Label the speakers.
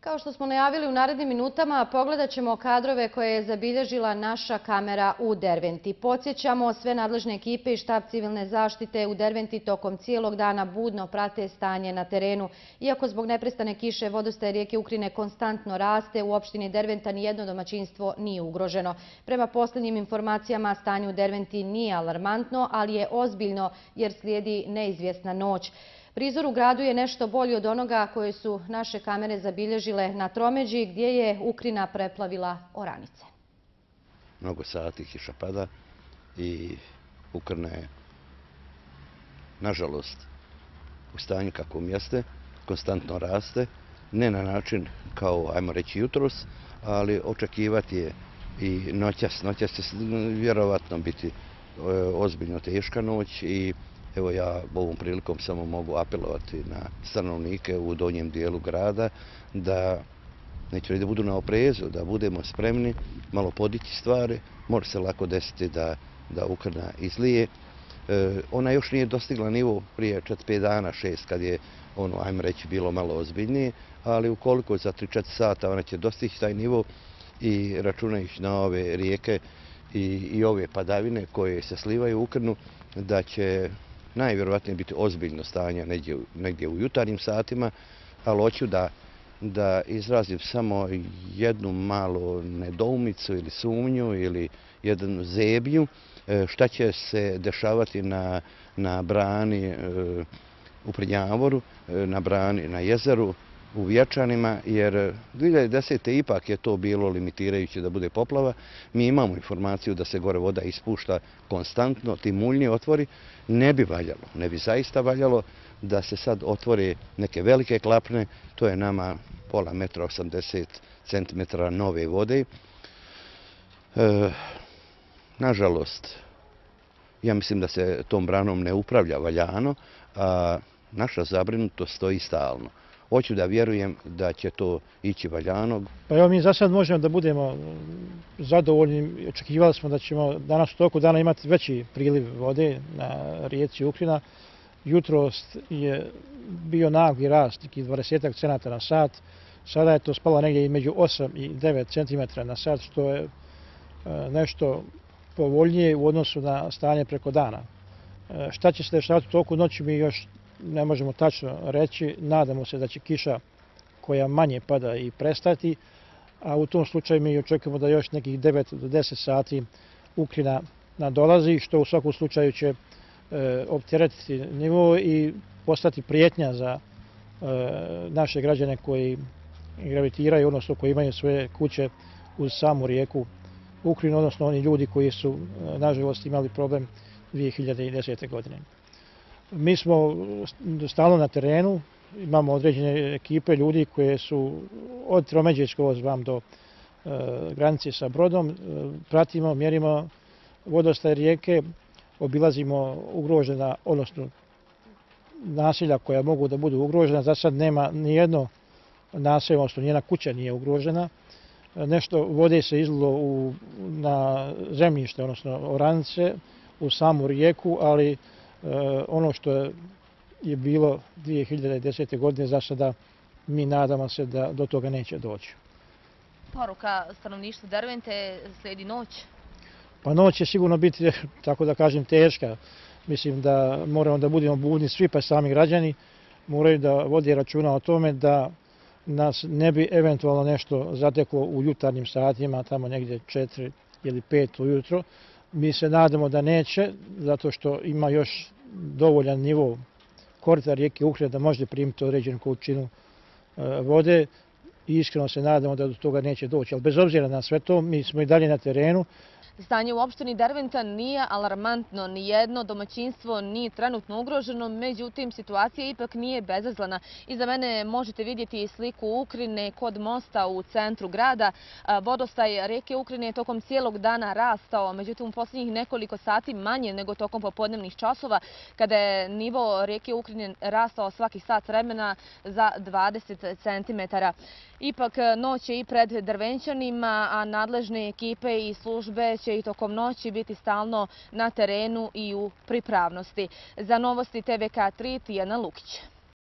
Speaker 1: Kao što smo najavili u narednim minutama, pogledat ćemo kadrove koje je zabilježila naša kamera u Derventi. Podsjećamo sve nadležne ekipe i štab civilne zaštite u Derventi tokom cijelog dana budno prate stanje na terenu. Iako zbog neprestane kiše vodostaje rijeke Ukrine konstantno raste, u opštini Derventa nijedno domaćinstvo nije ugroženo. Prema posljednjim informacijama, stanje u Derventi nije alarmantno, ali je ozbiljno jer slijedi neizvjesna noć. Prizor u gradu je nešto bolji od onoga koje su naše kamere zabilježile na Tromeđi, gdje je Ukrina preplavila oranice.
Speaker 2: Mnogo sati kiša pada i Ukrina je, nažalost, u stanju kako mjeste, konstantno raste, ne na način kao, ajmo reći, jutros, ali očekivati je i noćas. Noćas će vjerovatno biti e, ozbiljno teška noć i Evo ja ovom prilikom samo mogu apelovati na stanovnike u donjem dijelu grada da neću da budu na oprezu, da budemo spremni, malo podići stvari, može se lako desiti da, da Ukrajina izlije. E, ona još nije dostigla nivo prije 4-5 dana, 6, kad je ono, ajmo reći, bilo malo ozbiljnije, ali ukoliko za 3-4 sata ona će dostići taj nivo i računajući na ove rijeke i, i ove padavine koje se slivaju u Ukrajinu, da će najvjerovatnije biti ozbiljno stanje negdje u jutarnjim satima, ali hoću da izrazim samo jednu malu nedoumicu ili sumnju ili jednu zebnju e, šta će se dešavati na brani e, u Prednjavoru, e, na brani na jezeru, u Vječanima, jer 2010. ipak je to bilo limitirajuće da bude poplava. Mi imamo informaciju da se gore voda ispušta konstantno, ti muljni otvori. Ne bi valjalo, ne bi zaista valjalo da se sad otvore neke velike klapne, to je nama pola metra 80 centimetra nove vode. E, nažalost, ja mislim da se tom branom ne upravlja valjano, a naša zabrinutost stoji stalno hoću da vjerujem da će to ići valjano.
Speaker 3: Pa evo mi za sad možemo da budemo zadovoljni. Očekivali smo da ćemo danas u toku dana imati veći priliv vode na rijeci Ukrina. Jutrost je bio nagli rast, nekih 20 cenata na sat. Sada je to spalo negdje među 8 i 9 cm na sat, što je e, nešto povoljnije u odnosu na stanje preko dana. E, šta će se dešavati u toku noći mi još ne možemo tačno reći. Nadamo se da će kiša koja manje pada i prestati, a u tom slučaju mi očekujemo da još nekih 9 do 10 sati uklina nadolazi, što u svakom slučaju će e, opteretiti nivo i postati prijetnja za e, naše građane koji gravitiraju, odnosno koji imaju svoje kuće uz samu rijeku Ukrinu, odnosno oni ljudi koji su, e, nažalost, imali problem 2010. godine. Mi smo stalno na terenu, imamo određene ekipe ljudi koje su od Tromeđečkova zvam do e, granice sa brodom, e, pratimo, mjerimo vodostaj rijeke, obilazimo ugrožena, odnosno nasilja koja mogu da budu ugrožena. Za sad nema nijedno naselje, odnosno njena kuća nije ugrožena. E, nešto vode se izlilo u, na zemljište, odnosno oranice, u samu rijeku, ali ono što je bilo 2010. godine, za sada mi nadamo se da do toga neće doći.
Speaker 4: Poruka stanovništva Dervente sledi noć?
Speaker 3: Pa noć će sigurno biti, tako da kažem, teška. Mislim da moramo da budemo budni svi, pa sami građani moraju da vodi računa o tome da nas ne bi eventualno nešto zateklo u jutarnjim satima, tamo negdje četiri ili pet ujutro, Mi se nadamo da neće, zato što ima još dovoljan nivo korita rijeke Uhrija da može primiti određenu količinu e, vode i iskreno se nadamo da do toga neće doći. Ali bez obzira na sve to, mi smo i dalje na terenu,
Speaker 4: Stanje u opštini Derventa nije alarmantno, ni jedno domaćinstvo nije trenutno ugroženo, međutim situacija ipak nije bezazlana. Iza mene možete vidjeti sliku Ukrine kod mosta u centru grada. Vodostaj reke Ukrine je tokom cijelog dana rastao, međutim u posljednjih nekoliko sati manje nego tokom popodnevnih časova, kada je nivo reke Ukrine rastao svaki sat vremena za 20 cm. Ipak noć je i pred drvenčanima, a nadležne ekipe i službe će će i tokom noći biti stalno na terenu i u pripravnosti. Za novosti TVK3 Tijana Lukić.